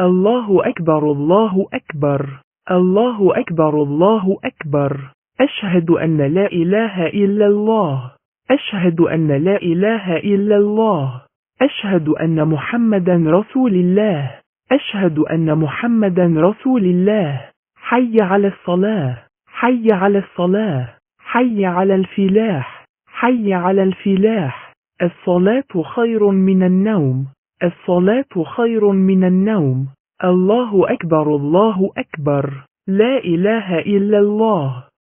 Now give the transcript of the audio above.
الله أكبر الله أكبر الله أكبر الله أكبر أشهد أن لا إله إلا الله أشهد أن لا إله إلا الله أشهد أن محمدا رسول الله أشهد أن محمدا رسول الله حي على الصلاة حي على الصلاة حي على الفلاح حي على الفلاح الصلاة خير من النوم الصلاة خير من النوم. الله أكبر الله أكبر. لا إله إلا الله.